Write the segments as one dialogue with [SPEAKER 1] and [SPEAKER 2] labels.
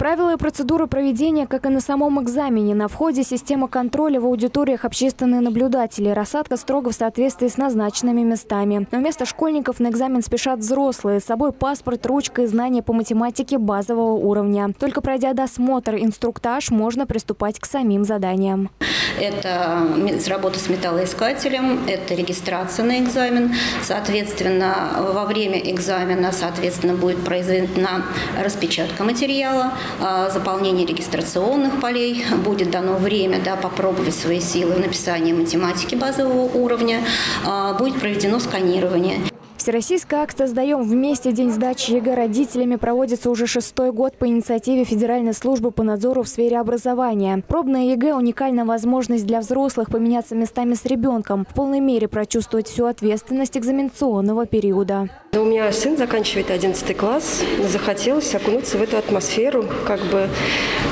[SPEAKER 1] Правила и процедуры проведения, как и на самом экзамене. На входе система контроля в аудиториях общественные наблюдатели. Рассадка строго в соответствии с назначенными местами. Но вместо школьников на экзамен спешат взрослые. С собой паспорт, ручка и знания по математике базового уровня. Только пройдя досмотр, инструктаж, можно приступать к самим заданиям.
[SPEAKER 2] Это работа с металлоискателем, это регистрация на экзамен. Соответственно, во время экзамена соответственно, будет произведена распечатка материала, заполнение регистрационных полей. Будет дано время да, попробовать свои силы в написании математики базового уровня. А, будет проведено сканирование.
[SPEAKER 1] Всероссийская акция «Сдаем вместе. День сдачи ЕГЭ родителями» проводится уже шестой год по инициативе Федеральной службы по надзору в сфере образования. Пробная ЕГЭ – уникальная возможность для взрослых поменяться местами с ребенком, в полной мере прочувствовать всю ответственность экзаменационного периода.
[SPEAKER 3] У меня сын заканчивает 11 класс. Захотелось окунуться в эту атмосферу. Как бы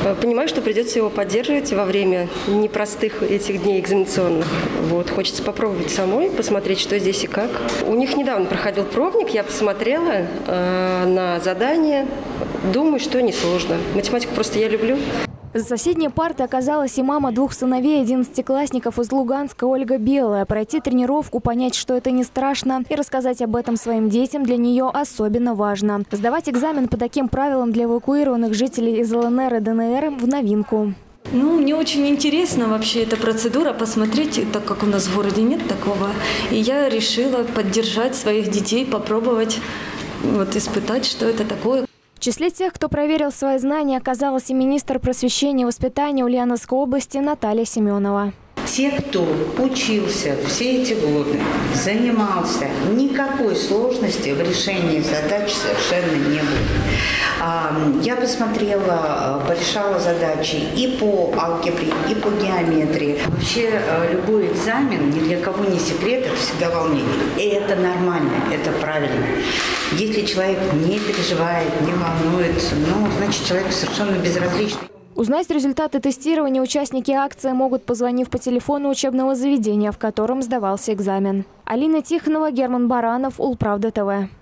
[SPEAKER 3] э, понимаю, что придется его поддерживать во время непростых этих дней экзаменационных. Вот, хочется попробовать самой, посмотреть, что здесь и как. У них недавно проходил пробник, я посмотрела э, на задание. Думаю, что несложно. Математику просто я люблю.
[SPEAKER 1] За соседней партой оказалась и мама двух сыновей одиннадцатиклассников из Луганска Ольга Белая. Пройти тренировку, понять, что это не страшно, и рассказать об этом своим детям для нее особенно важно. Сдавать экзамен по таким правилам для эвакуированных жителей из ЛНР и ДНР в новинку.
[SPEAKER 4] Ну, мне очень интересно вообще эта процедура, посмотреть, так как у нас в городе нет такого. И я решила поддержать своих детей, попробовать вот испытать, что это такое.
[SPEAKER 1] В числе тех, кто проверил свои знания, оказалась и министр просвещения и воспитания Ульяновской области Наталья Семенова.
[SPEAKER 5] Те, кто учился все эти годы, занимался, никакой сложности в решении задач совершенно не было. Я посмотрела, порешала задачи и по алгебре, и по геометрии. Вообще э, любой экзамен, ни для кого не секрет, это всегда волнение. И это нормально, это правильно. Если человек не переживает, не волнуется, ну, значит, человек совершенно безразличный.
[SPEAKER 1] Узнать результаты тестирования участники акции могут, позвонив по телефону учебного заведения, в котором сдавался экзамен. Алина Тихонова, Герман Баранов, Улправда ТВ.